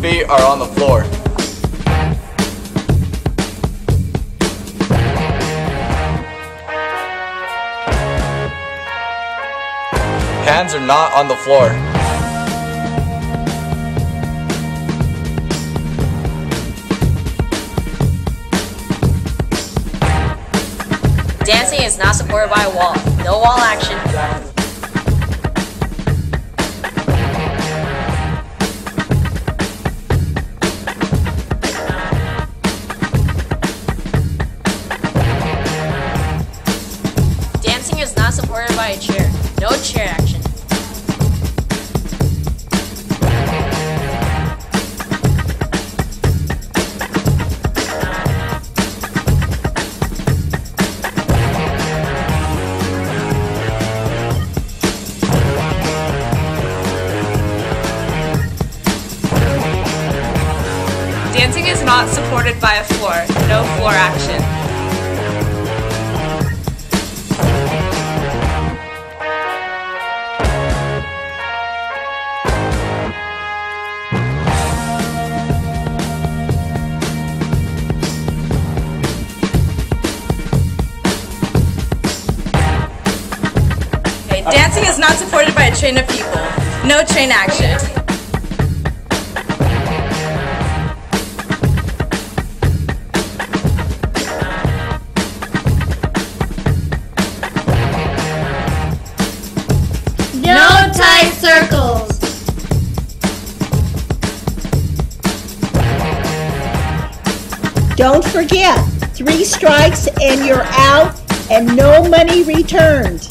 feet are on the floor. Hands are not on the floor. Dancing is not supported by a wall. No wall action. Not supported by a chair. No chair action. Dancing is not supported by a floor. No floor action. Dancing is not supported by a train of people. No train action. No tight circles. Don't forget, three strikes and you're out and no money returned.